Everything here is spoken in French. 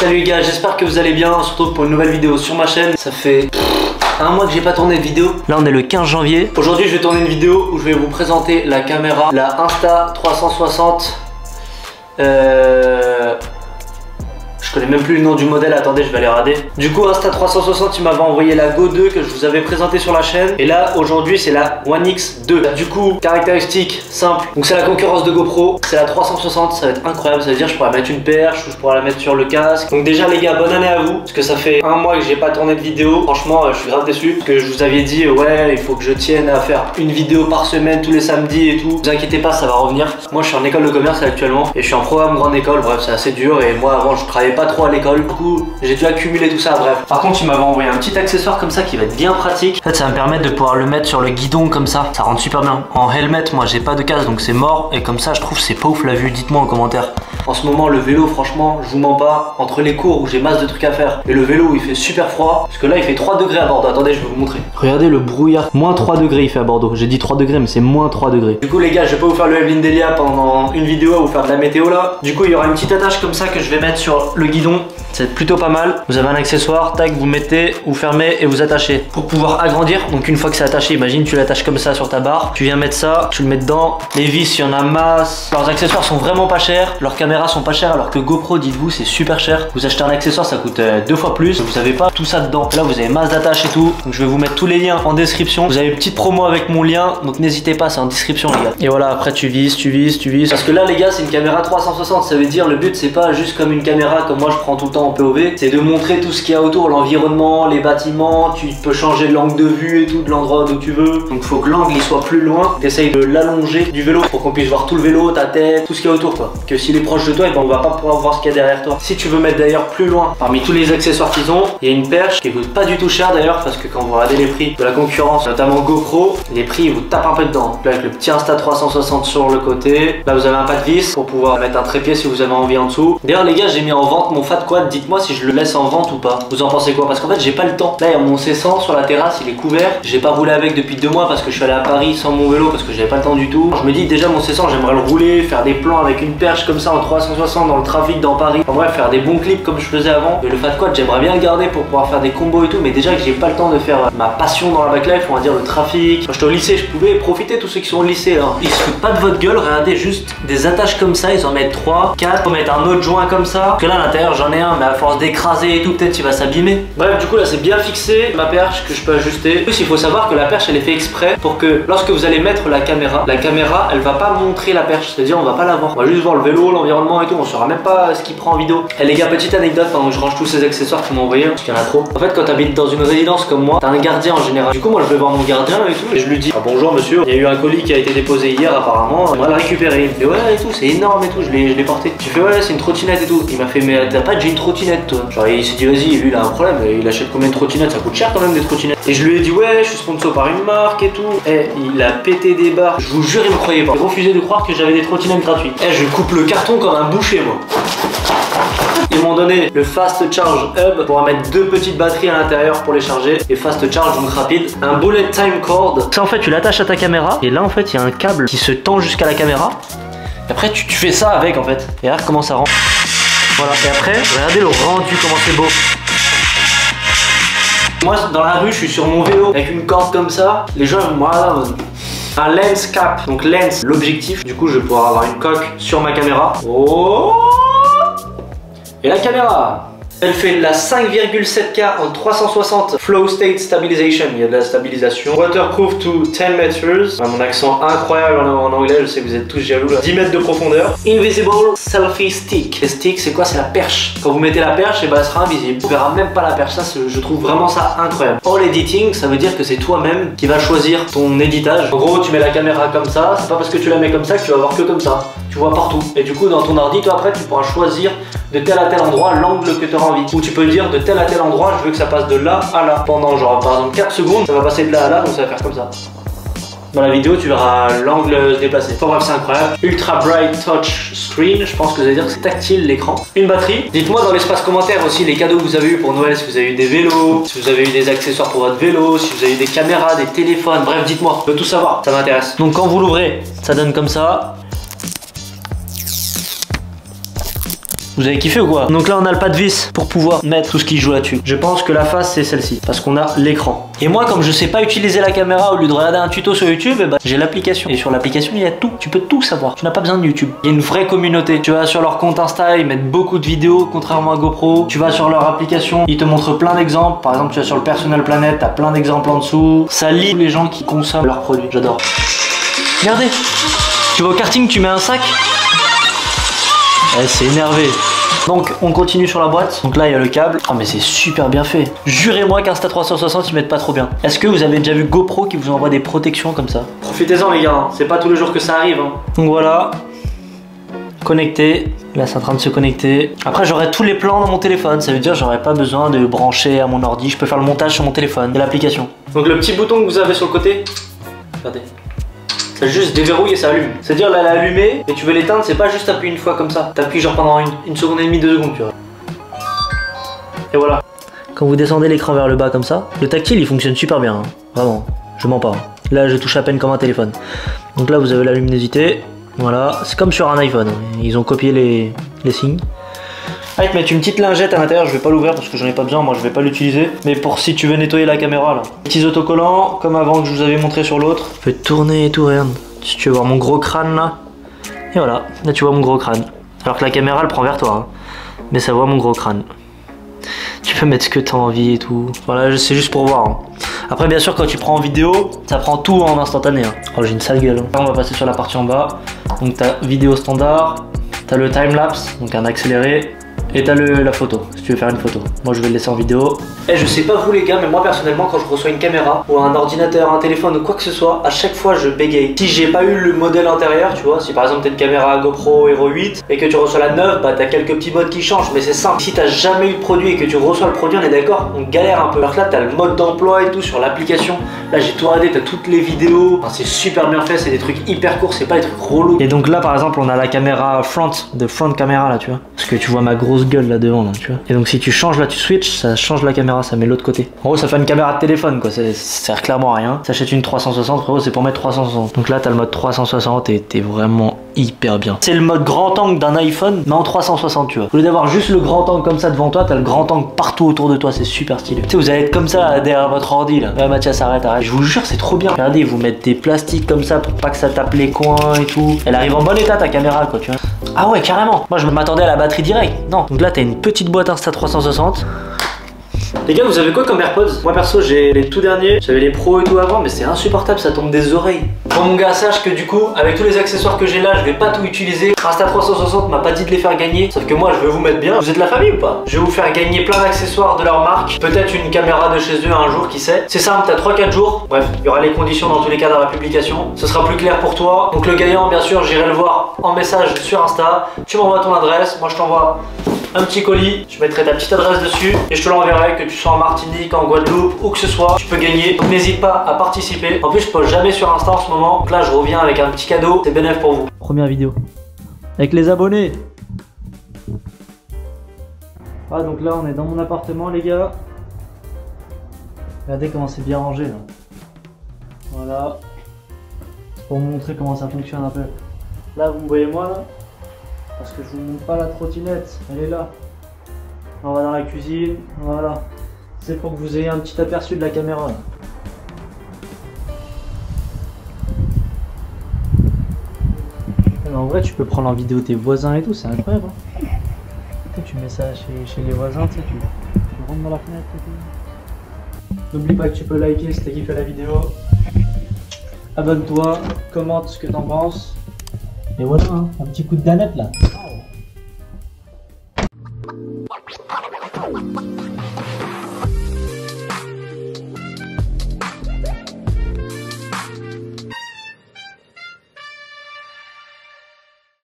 Salut les gars, j'espère que vous allez bien. On se retrouve pour une nouvelle vidéo sur ma chaîne. Ça fait un mois que j'ai pas tourné de vidéo. Là, on est le 15 janvier. Aujourd'hui, je vais tourner une vidéo où je vais vous présenter la caméra, la Insta 360. Euh... Je connais même plus le nom du modèle, attendez, je vais aller regarder. Du coup, Insta360, il m'avait envoyé la Go 2 que je vous avais présenté sur la chaîne. Et là, aujourd'hui, c'est la One X2. Du coup, caractéristique simple. Donc, c'est la concurrence de GoPro. C'est la 360, ça va être incroyable. Ça veut dire je pourrais mettre une perche ou je pourrais la mettre sur le casque. Donc, déjà, les gars, bonne année à vous. Parce que ça fait un mois que j'ai pas tourné de vidéo. Franchement, euh, je suis grave déçu. Parce que je vous avais dit, ouais, il faut que je tienne à faire une vidéo par semaine tous les samedis et tout. Vous inquiétez pas, ça va revenir. Moi, je suis en école de commerce actuellement. Et je suis en programme grande école. Bref, c'est assez dur. Et moi, avant, je travaillais pas trop à l'école. Du coup, j'ai dû accumuler tout ça, bref. Par contre, il m'avait envoyé un petit accessoire comme ça qui va être bien pratique. En fait, ça va me permettre de pouvoir le mettre sur le guidon comme ça. Ça rentre super bien. En helmet, moi, j'ai pas de casque, donc c'est mort. Et comme ça, je trouve c'est pas ouf la vue. Dites-moi en commentaire. En ce moment, le vélo, franchement, je vous mens pas. Entre les cours où j'ai masse de trucs à faire et le vélo où il fait super froid, parce que là, il fait 3 degrés à Bordeaux. Attendez, je vais vous montrer. Regardez le brouillard. Moins 3 degrés, il fait à Bordeaux. J'ai dit 3 degrés, mais c'est moins 3 degrés. Du coup, les gars, je vais pas vous faire le Evelyn Delia pendant une vidéo à vous faire de la météo là. Du coup, il y aura une petite attache comme ça que je vais mettre sur le guidon. C'est plutôt pas mal. Vous avez un accessoire, tac, vous mettez, vous fermez et vous attachez. Pour pouvoir agrandir, donc une fois que c'est attaché, imagine tu l'attaches comme ça sur ta barre. Tu viens mettre ça, tu le mets dedans. Les vis, il y en a masse. Leurs accessoires sont vraiment pas chers. Leurs sont pas chères alors que GoPro, dites-vous, c'est super cher. Vous achetez un accessoire, ça coûte euh, deux fois plus. Vous avez pas tout ça dedans. Là, vous avez masse d'attaches et tout. Donc je vais vous mettre tous les liens en description. Vous avez une petite promo avec mon lien, donc n'hésitez pas, c'est en description les gars. Et voilà, après tu vises, tu vises, tu vises. Parce que là les gars, c'est une caméra 360. Ça veut dire le but c'est pas juste comme une caméra comme moi je prends tout le temps en POV. C'est de montrer tout ce qu'il y a autour, l'environnement, les bâtiments. Tu peux changer l'angle de vue et tout de l'endroit où tu veux. Donc faut que l'angle il soit plus loin. T'essayes de l'allonger du vélo pour qu'on puisse voir tout le vélo, ta tête, tout ce qu'il y a autour quoi. Que s'il est proche toi, et ben, on va pas pouvoir voir ce qu'il y a derrière toi. Si tu veux mettre d'ailleurs plus loin, parmi tous les accessoires qu'ils ont, il y a une perche qui coûte pas du tout cher d'ailleurs parce que quand vous regardez les prix de la concurrence, notamment GoPro, les prix ils vous tapent un peu dedans. Là avec le petit Insta 360 sur le côté, là vous avez un pas de vis pour pouvoir mettre un trépied si vous avez envie en dessous. D'ailleurs les gars, j'ai mis en vente mon Fat Quad. Dites-moi si je le laisse en vente ou pas. Vous en pensez quoi? Parce qu'en fait j'ai pas le temps. Là il y a mon C100 sur la terrasse, il est couvert. J'ai pas roulé avec depuis deux mois parce que je suis allé à Paris sans mon vélo parce que j'avais pas le temps du tout. Je me dis déjà mon C100 j'aimerais le rouler, faire des plans avec une perche comme ça en 360 dans le trafic dans Paris. En vrai faire des bons clips comme je faisais avant. Mais le Fat Quad j'aimerais bien le garder pour pouvoir faire des combos et tout. Mais déjà que j'ai pas le temps de faire euh, ma passion dans la backlife, on va dire le trafic. Quand j'étais au lycée, je pouvais profiter tous ceux qui sont au lycée là. Ils se foutent pas de votre gueule, regardez juste des attaches comme ça, ils en mettent 3, 4, faut mettre un autre joint comme ça. Parce que là à l'intérieur j'en ai un, mais à force d'écraser et tout, peut-être il va s'abîmer. Bref, du coup là c'est bien fixé, ma perche que je peux ajuster. En plus il faut savoir que la perche elle est fait exprès pour que lorsque vous allez mettre la caméra, la caméra elle va pas montrer la perche, c'est-à-dire on va pas la voir. On va juste voir le vélo, l'environnement et tout, on saura même pas ce qu'il prend en vidéo. Et les gars, petite anecdote pendant que je range tous ces accessoires qu'ils m'ont envoyé, parce qu'il y en a trop. En fait quand t'habites dans une résidence comme moi, t'as un gardien en général. Du coup moi je vais voir mon gardien et tout, et je lui dis ah, bonjour monsieur, il y a eu un colis qui a été déposé hier apparemment, on va le récupérer. Il me fait ouais et tout, c'est énorme et tout, je l'ai porté. J'ai fait ouais c'est une trottinette et tout. Il m'a fait mais t'as pas déjà une trottinette toi? Genre il s'est dit vas-y, lui il a un problème, il achète combien de trottinettes? Ça coûte cher quand même des trottinettes. Et je lui ai dit ouais je suis sponsor par une marque et tout. Et il a pété des barres. Je vous jure il me croyait pas. Il refusait de croire que j'avais des trottinettes gratuites. Et je coupe le carton un boucher moi. Ils m'ont donné le Fast Charge Hub pour mettre deux petites batteries à l'intérieur pour les charger et Fast Charge donc rapide. Un Bullet Time Cord. Ça en fait tu l'attaches à ta caméra et là en fait il y a un câble qui se tend jusqu'à la caméra. Et après tu, fais ça avec en fait. Et regarde comment ça rend. Voilà et après regardez le rendu comment c'est beau. Moi dans la rue je suis sur mon vélo avec une corde comme ça. Les gens moi un lens cap, donc lens l'objectif. Du coup je vais pouvoir avoir une coque sur ma caméra. Oh et la caméra elle fait la 5,7K en 360 Flow State Stabilization. Il y a de la stabilisation. Waterproof to 10 meters. Ah, mon accent incroyable en, anglais, je sais que vous êtes tous jaloux. Là. 10 mètres de profondeur. Invisible Selfie Stick. Le stick, c'est quoi? C'est la perche. Quand vous mettez la perche, et bah, elle sera invisible. On verra même pas la perche. Ça, je trouve vraiment ça incroyable. All editing, ça veut dire que c'est toi-même qui va choisir ton éditage. En gros, tu mets la caméra comme ça. C'est pas parce que tu la mets comme ça que tu vas voir que comme ça. Tu vois partout. Et du coup, dans ton ordi, toi après, tu pourras choisir de tel à tel endroit l'angle que tu auras envie. Ou tu peux dire de tel à tel endroit, je veux que ça passe de là à là. Pendant genre par exemple 4 secondes, ça va passer de là à là, donc ça va faire comme ça. Dans la vidéo, tu verras l'angle se déplacer. Enfin bref, c'est incroyable. Ultra Bright Touch Screen, je pense que vous allez dire que c'est tactile l'écran. Une batterie. Dites-moi dans l'espace commentaire aussi les cadeaux que vous avez eu pour Noël, si vous avez eu des vélos, si vous avez eu des accessoires pour votre vélo, si vous avez eu des caméras, des téléphones, bref, dites-moi. Je veux tout savoir, ça m'intéresse. Donc quand vous l'ouvrez, ça donne comme ça. Vous avez kiffé ou quoi Donc là on a le pas de vis pour pouvoir mettre tout ce qui joue là-dessus. Je pense que la face c'est celle-ci parce qu'on a l'écran. Et moi comme je sais pas utiliser la caméra au lieu de regarder un tuto sur YouTube, eh ben, j'ai l'application. Et sur l'application il y a tout. Tu peux tout savoir. Tu n'as pas besoin de YouTube. Il y a une vraie communauté. Tu vas sur leur compte Insta, ils mettent beaucoup de vidéos contrairement à GoPro. Tu vas sur leur application, ils te montrent plein d'exemples. Par exemple tu vas sur le Personal Planet, t'as plein d'exemples en dessous. Ça lit les gens qui consomment leurs produits. J'adore. Regardez. Tu vas au karting, tu mets un sac. Elle s'est énervée. Donc on continue sur la boîte. Donc là il y a le câble. Oh mais c'est super bien fait. Jurez-moi qu'Insta360 ils mettent pas trop bien. Est-ce que vous avez déjà vu GoPro qui vous envoie des protections comme ça? Profitez-en les gars, hein. c'est pas tous les jours que ça arrive. Hein. Donc voilà. Connecté. Là c'est en train de se connecter. Après j'aurai tous les plans dans mon téléphone. Ça veut dire j'aurai pas besoin de brancher à mon ordi. Je peux faire le montage sur mon téléphone de l'application. Donc le petit bouton que vous avez sur le côté. Regardez. Ça juste déverrouille et ça allume. C'est-à-dire là, elle et tu veux l'éteindre, c'est pas juste appuyer une fois comme ça. T'appuies genre pendant une, seconde et demie, deux secondes, tu vois. Et voilà. Quand vous descendez l'écran vers le bas comme ça, le tactile il fonctionne super bien. Hein. Vraiment, je mens pas. Là, je touche à peine comme un téléphone. Donc là, vous avez la luminosité. Voilà, c'est comme sur un iPhone. Hein. Ils ont copié les, les signes. Ah, te mettent une petite lingette à l'intérieur, je vais pas l'ouvrir parce que j'en ai pas besoin, moi je vais pas l'utiliser. Mais pour si tu veux nettoyer la caméra là. Petits autocollants, comme avant que je vous avais montré sur l'autre. Je peux tourner et tout, regarde. Si tu veux voir mon gros crâne là. Et voilà, là tu vois mon gros crâne. Alors que la caméra elle prend vers toi. Hein. Mais ça voit mon gros crâne. Tu peux mettre ce que tu as envie et tout. Voilà, c'est juste pour voir. Hein. Après, bien sûr, quand tu prends en vidéo, ça prend tout en instantané. Hein. Oh, j'ai une sale gueule. on va passer sur la partie en bas. Donc, tu as vidéo standard, tu as le time-lapse, donc un accéléré, et t'as la photo, si tu veux faire une photo. Moi je vais le laisser en vidéo. Et eh, je sais pas vous les gars, mais moi personnellement quand je reçois une caméra ou un ordinateur, un téléphone ou quoi que ce soit, à chaque fois je bégaye. Si j'ai pas eu le modèle intérieur, tu vois, si par exemple t'as une caméra GoPro Hero 8 et que tu reçois la 9, bah t'as quelques petits modes qui changent, mais c'est simple. Si t'as jamais eu de produit et que tu reçois le produit, on est d'accord, on galère un peu. Alors que là t'as le mode d'emploi et tout sur l'application. Là j'ai tout regardé, t'as toutes les vidéos. c'est super bien fait, c'est des trucs hyper courts, c'est pas des trucs relous. Et donc là par exemple on a la caméra front, de front caméra là tu vois. Parce que tu vois ma grosse gueule là devant là. Et donc si tu changes là, tu switches, ça change la caméra, ça met l'autre côté. En gros, ça fait une caméra de téléphone quoi, ça sert clairement à rien. T'achètes une 360, frérot, c'est pour mettre 360. Donc là, t'as le mode 360 et t'es vraiment hyper bien. C'est le mode grand angle d'un iPhone, mais en 360, tu vois. Au lieu d'avoir juste le grand angle comme ça devant toi, t'as le grand angle partout autour de toi, c'est super stylé. Tu sais, vous allez être comme ça derrière votre ordi là. Ouais, Mathias, arrête, arrête. Je vous jure, c'est trop bien. Regardez, vous mettez des plastiques comme ça pour pas que ça tape les coins et tout. Elle arrive en bon état ta caméra, quoi, tu vois. Ah ouais, carrément. Moi, je m'attendais à la batterie directe. Non. Donc là, t'as une petite boîte Insta360. Les gars, vous avez quoi comme AirPods? Moi perso, j'ai les tout derniers, j'avais les pros et tout avant, mais c'est insupportable, ça tombe des oreilles. Bon mon gars, sache que du coup, avec tous les accessoires que j'ai là, je vais pas tout utiliser. Insta360 m'a pas dit de les faire gagner, sauf que moi, je veux vous mettre bien. Vous êtes la famille ou pas? Je vais vous faire gagner plein d'accessoires de leur marque, peut-être une caméra de chez eux un jour, qui sait. C'est simple, t'as 3-4 jours. Bref, il y aura les conditions dans tous les cas dans la publication. Ce sera plus clair pour toi. Donc le gagnant, bien sûr, j'irai le voir en message sur Insta. Tu m'envoies ton adresse, moi je t'envoie un petit colis, je mettrai ta petite adresse dessus et je te l'enverrai que tu sois en Martinique, en Guadeloupe, où que ce soit, tu peux gagner. N'hésite pas à participer. En plus, je poste jamais sur Insta en ce moment. Donc là, je reviens avec un petit cadeau, c'est bénéf pour vous. Première vidéo. Avec les abonnés. Ah, donc là, on est dans mon appartement, les gars. Regardez comment c'est bien rangé là. Voilà. Pour vous montrer comment ça fonctionne un peu. Là, vous me voyez moi là? Parce que je vous montre pas la trottinette, elle est là. On va dans la cuisine, voilà. C'est pour que vous ayez un petit aperçu de la caméra. en vrai, tu peux prendre en vidéo tes voisins et tout, c'est incroyable. Hein. tu mets ça chez, les voisins, tu sais, tu, rentres dans la fenêtre et tout. N'oublie pas que tu peux liker si t'as kiffé la vidéo. Abonne-toi, commente ce que t'en penses. Et voilà, hein, un petit coup de danette là.